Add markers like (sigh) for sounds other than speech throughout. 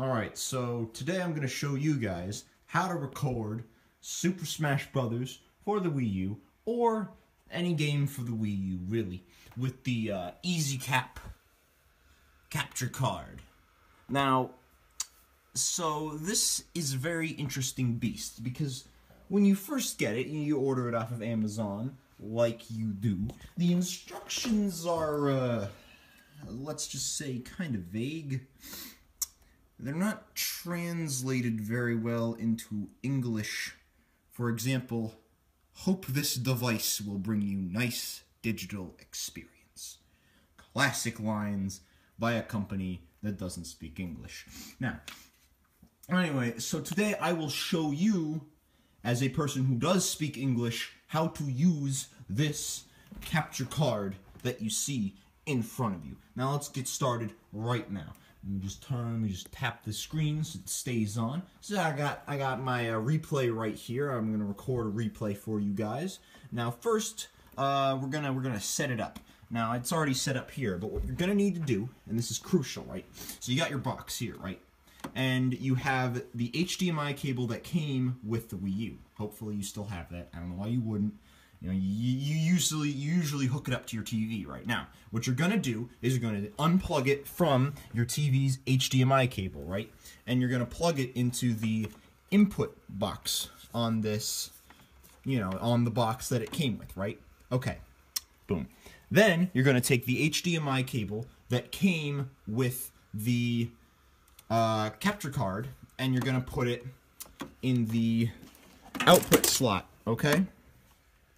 Alright, so today I'm going to show you guys how to record Super Smash Brothers for the Wii U, or any game for the Wii U, really, with the uh, ezcap capture card. Now, so this is a very interesting beast, because when you first get it, you order it off of Amazon, like you do, the instructions are, uh, let's just say, kind of vague they're not translated very well into English. For example, hope this device will bring you nice digital experience. Classic lines by a company that doesn't speak English. Now, anyway, so today I will show you, as a person who does speak English, how to use this capture card that you see in front of you. Now let's get started right now. You just turn, you just tap the screen so it stays on. So I got I got my uh, replay right here. I'm gonna record a replay for you guys. Now first, uh, we're gonna we're gonna set it up. Now it's already set up here, but what you're gonna need to do, and this is crucial, right? So you got your box here, right? And you have the HDMI cable that came with the Wii U. Hopefully you still have that. I don't know why you wouldn't. You know, you, you usually you usually hook it up to your TV right now. What you're gonna do is you're gonna unplug it from your TV's HDMI cable, right? And you're gonna plug it into the input box on this, you know, on the box that it came with, right? Okay, boom. Then you're gonna take the HDMI cable that came with the uh, capture card, and you're gonna put it in the output slot, okay?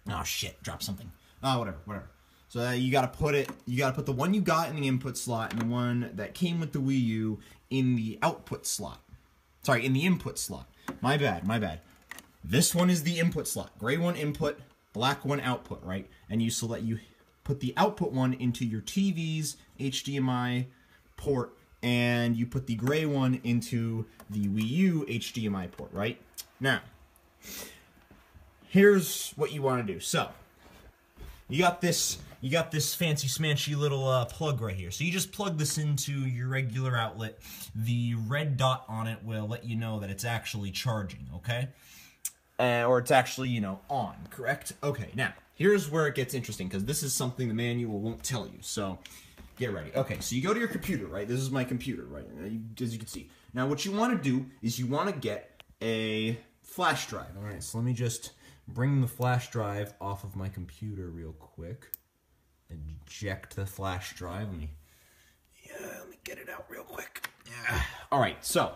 Oh shit, drop something. Oh, whatever, whatever. So uh, you gotta put it, you gotta put the one you got in the input slot and the one that came with the Wii U in the output slot. Sorry, in the input slot. My bad, my bad. This one is the input slot. Gray one input, black one output, right? And you select, you put the output one into your TV's HDMI port and you put the gray one into the Wii U HDMI port, right? Now, here's what you want to do. So, you got this you got this fancy smanchy little uh, plug right here. So you just plug this into your regular outlet. The red dot on it will let you know that it's actually charging, okay? Uh, or it's actually, you know, on, correct? Okay, now, here's where it gets interesting, because this is something the manual won't tell you, so get ready. Okay, so you go to your computer, right? This is my computer, right? As you can see. Now, what you want to do is you want to get a flash drive. All right, so let me just bring the flash drive off of my computer real quick. Eject the flash drive. Let me, yeah, let me get it out real quick. Yeah. All right, so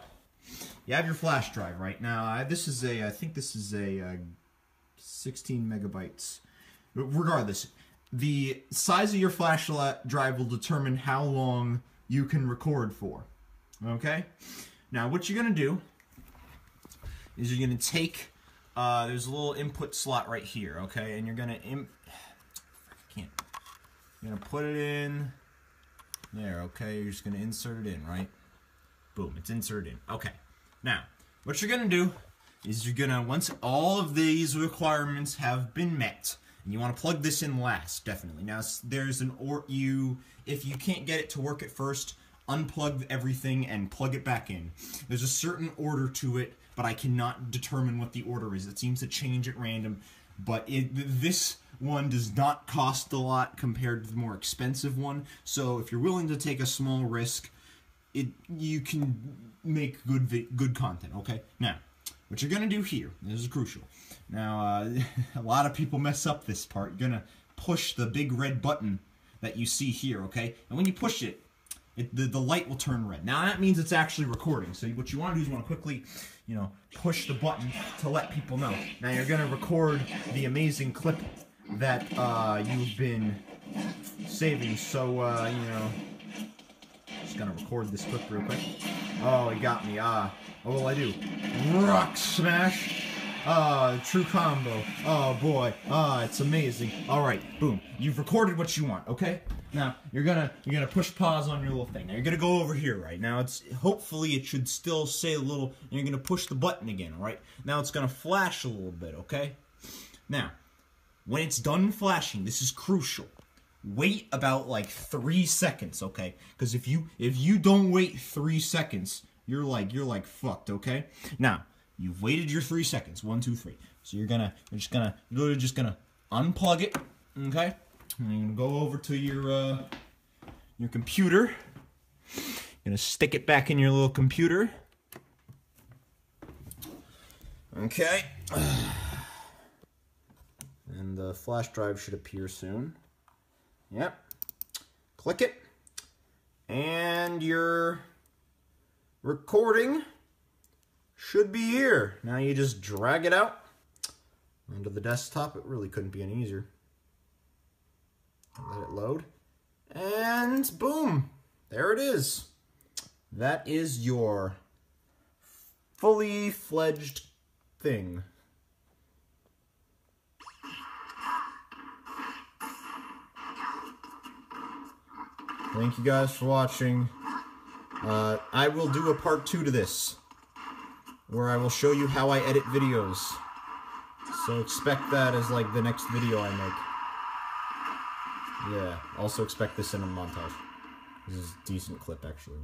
you have your flash drive right now. I, this is a, I think this is a uh, 16 megabytes. Regardless, the size of your flash drive will determine how long you can record for. Okay? Now, what you're going to do is you're going to take uh, there's a little input slot right here, okay? And you're gonna, Im can't, you're gonna put it in there, okay? You're just gonna insert it in, right? Boom, it's inserted in. Okay, now, what you're gonna do is you're gonna, once all of these requirements have been met, and you want to plug this in last, definitely. Now, there's an, or you, if you can't get it to work at first, unplug everything and plug it back in. There's a certain order to it but I cannot determine what the order is. It seems to change at random, but it, this one does not cost a lot compared to the more expensive one. So if you're willing to take a small risk, it you can make good good content. Okay, now what you're gonna do here. This is crucial. Now uh, (laughs) a lot of people mess up this part. You're gonna push the big red button that you see here. Okay, and when you push it, it, the, the light will turn red. Now that means it's actually recording. So what you want to do is you want to quickly, you know, push the button to let people know. Now you're going to record the amazing clip that uh, you've been saving. So, uh, you know, just going to record this clip real quick. Oh, he got me. Ah, uh, what will I do? Rock smash. Ah, true combo. Oh boy. Ah, it's amazing. All right, boom. You've recorded what you want. Okay. Now you're gonna you're gonna push pause on your little thing. Now you're gonna go over here right now. It's hopefully it should still say a little. you're gonna push the button again. right? Now it's gonna flash a little bit. Okay. Now, when it's done flashing, this is crucial. Wait about like three seconds. Okay. Because if you if you don't wait three seconds, you're like you're like fucked. Okay. Now you've waited your three seconds. One, two, three. So you're gonna you're just gonna you're just gonna unplug it. Okay. You're gonna go over to your uh, your computer. You're gonna stick it back in your little computer. Okay. (sighs) And the flash drive should appear soon. Yep. Click it. And your recording should be here. Now you just drag it out onto the desktop. It really couldn't be any easier. Let it load. And boom, there it is. That is your fully fledged thing. Thank you guys for watching. Uh, I will do a part two to this, where I will show you how I edit videos. So expect that as like the next video I make. Yeah, also expect this in a montage. This is a decent clip actually.